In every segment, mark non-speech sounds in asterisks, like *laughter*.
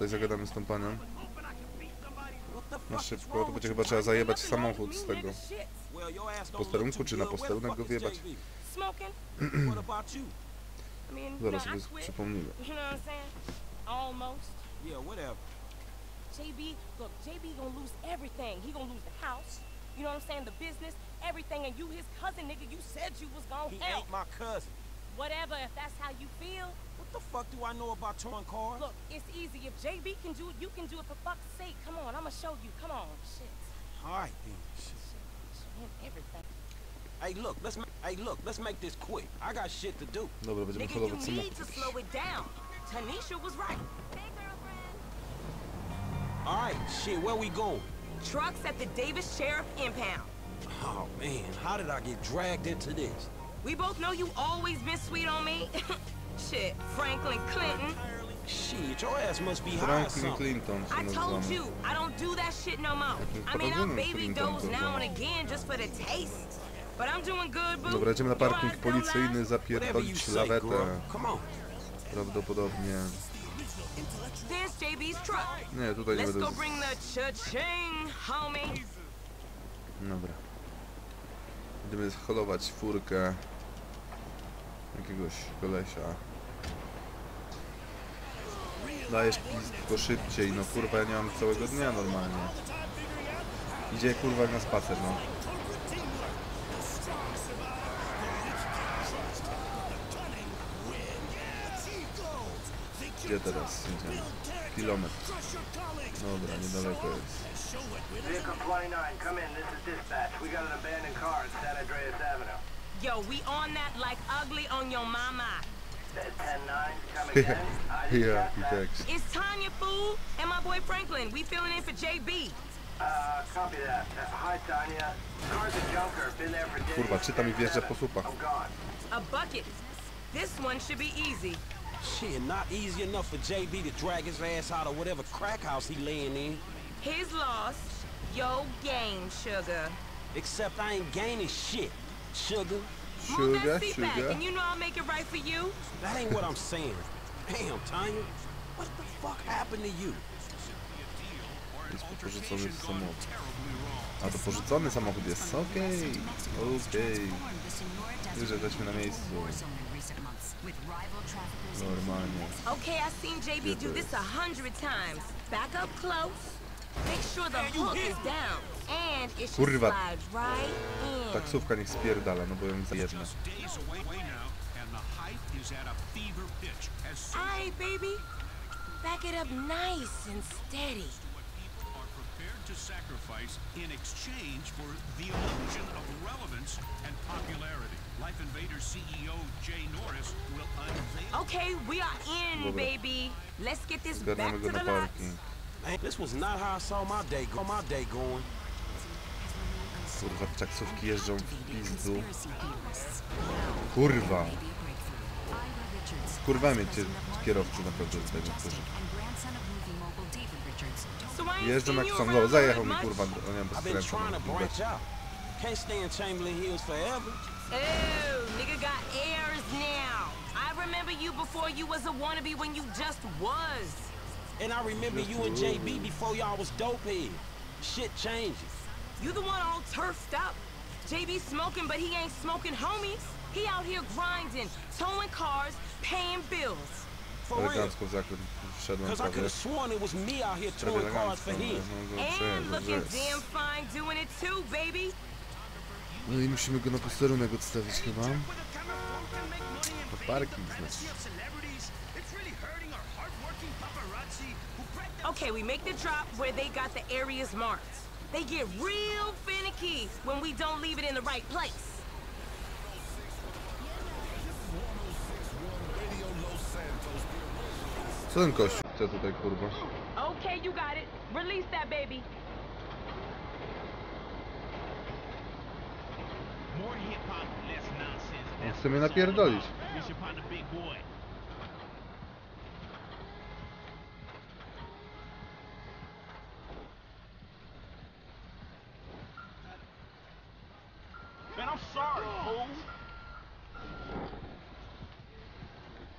Tutaj zagadamy z tą panią. Na szybko, to będzie chyba trzeba zajebać samochód z tego. Z posterunku czy na posterunek go wyjebać? *clears throat* Zaraz sobie przypomnimy. JB, look, JB gonna lose everything. He gonna lose the house, you know what I'm saying, the business, everything, and you his cousin, nigga. You said you was gonna help. He ain't my cousin. Whatever, if that's how you feel. What the fuck do I know about towing cars? Look, it's easy. If JB can do it, you can do it for fuck's sake. Come on, I'ma show you. Come on. Shit. All right, then. Shit. Show him everything. Hey, look, let's ma- hey, look, let's make this quick. I got shit to do. Dobra, będziemy Nigga, you holować need to slow it down. Tanisha was right. Hey, girlfriend. All right, shit, where we going? Trucks at the Davis Sheriff Impound. Oh man, how did I get dragged into this? We both know you always been sweet on me. *laughs* Shit, Franklin Clinton. Shit, your ass must be high Franklin. Clinton I told you, I don't do that shit no more. I mean, I'll baby those now and again just for the taste. But I'm doing good, boo. Dobra, jedziemy na parking policyjny, lie. Whatever you zapierdolić say, lawetę. girl. Come on. Prawdopodobnie. There's JB's truck. Nie, tutaj nie Let's będę... go bring the cha-ching, homie. Dobra. Będziemy holować furkę jakiegoś kolesia. Dajesz pizd, tylko szybciej, no kurwa ja nie mam całego dnia normalnie. Idzie kurwa na spacer, no. Gdzie teraz jedziemy? Kilometr. Dobra, niedaleko jest. Vehicle 29, come in. This is dispatch. We got an abandoned car at San Andreas Avenue. Yo, we on that like ugly on your mama. 10-9, come again. I just Ja, got i that. tekst. It's Tonya, fool, and my boy Franklin. We filling in for JB. Uh, copy that. Uh, hi, Tonya. Car's a junker. Been there for days. Kurwa, czytam i wjeżdża po słupach. I'm gone. A bucket. This one should be easy. Shit, not easy enough for JB to drag his ass out of whatever crack house he laying in. His loss, your gain, sugar. Except I ain't gaining shit. Sugar, Move that seat back, and you know I'll make it right for you. that ain't what I'm saying. Damn, Tonya. What the fuck happened to you? Jest porzucony samochód. A to porzucony samochód jest. Okej, okej. Już jesteśmy na miejscu. Normalnie. Okay, I've seen JB do this a hundred times. Back up close. Make sure the hook is down. And it should Kurwa. slide right in. Taksówka niech spierdala, no bo ją zajednę. days away now, and the hype is at a fever pitch as soon Alright, baby. Back it up nice and steady. people are prepared to sacrifice in exchange for the illusion of relevance and popularity. Life Invaders CEO Jay Norris will unveil Okay, we are in, baby. Let's get this back to the na lots. parking. Man, this was not how I saw my day go. My day going. Kurwa, taksówki jeżdżą w pizdu. Kurwa. Kurwa mnie cię kierowcy naprawdę tutaj niektórzy. So I Jeżdżą jak you są. around No, zajechał mi kurwa, o nie wiem, bez I've been skrętu. trying to no, branch widać. out. Can't stay in Chamberlain Hills forever. Oh, nigga got airs now. I remember you before you was a wannabe when you just was. And I remember you and JB before y'all was dopehead. Shit changes. You the one all turfed up. JB smoking, but he ain't smoking homies. He out here grinding, towing cars, paying bills. For real. Elegancko w zakręt wszedłem Because I could have sworn it was me out here towing cars for him. And looking damn fine doing it too, baby. No i musimy go na posterunek odstawić chyba. Na parking znaczy. Okay, we make the drop where they got the areas marked. They get real finicky when we don't leave it in the right place. Co ten kościół chce tutaj kurwa? Okay, you got it. Release that baby. more hip hop, less nonsense. On chce mnie napierdolić.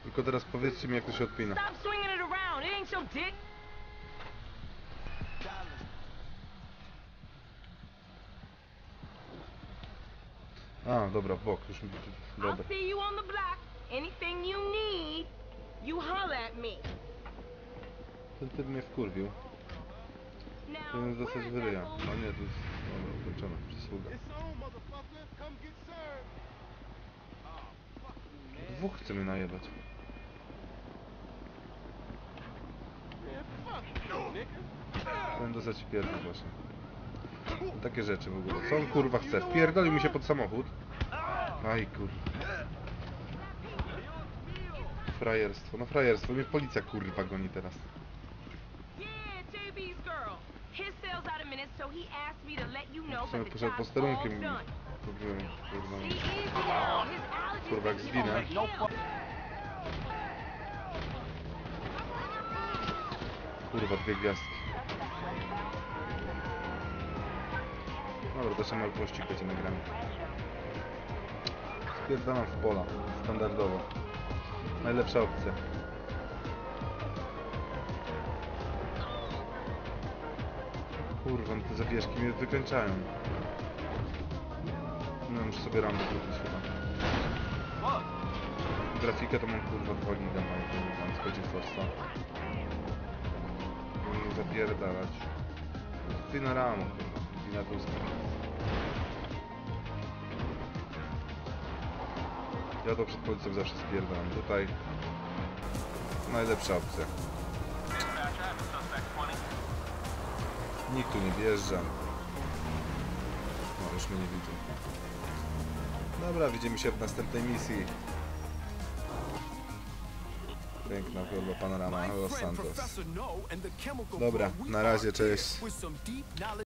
Tylko teraz powiedzcie mi jak to się odpina. Stop A, dobra, bok. Już... Dobra. I'll see you on the block. Ten typ mnie wkurwił. Powinien zostać that fool? A nie, to jest... Ukończona przysługa. Dwóch chce mnie najebać. Powinien dostać pierdol właśnie. Takie rzeczy w ogóle. Co on kurwa chce? Wpierdolił mi się pod samochód. Aj kurwa. Frajerstwo, no frajerstwo. Mnie policja kurwa goni teraz. Musimy poszedł posterunkiem. Dobrze, kurwa. Kurwa, jak zginę. Kurwa, dwie gwiazdki. Dobra, do samej odgłości będziemy gramy. Spierdalam w pola, standardowo. Najlepsza opcja. Kurwa, no te zawieszki mnie wykręcają. No muszę sobie ramę wrócić chyba. Grafikę to mam kurwa 2 giga, mam skończyć Forza. Nie zapierdalać. Wina ramo, kurwa. Wina Tuska. Ja to przed policją zawsze spierdalam. Tutaj najlepsza opcja. Nikt tu nie wjeżdża. No, już mnie nie widzą. Dobra, widzimy się w następnej misji. Piękna kurwa panorama Los Santos. Dobra, na razie, cześć.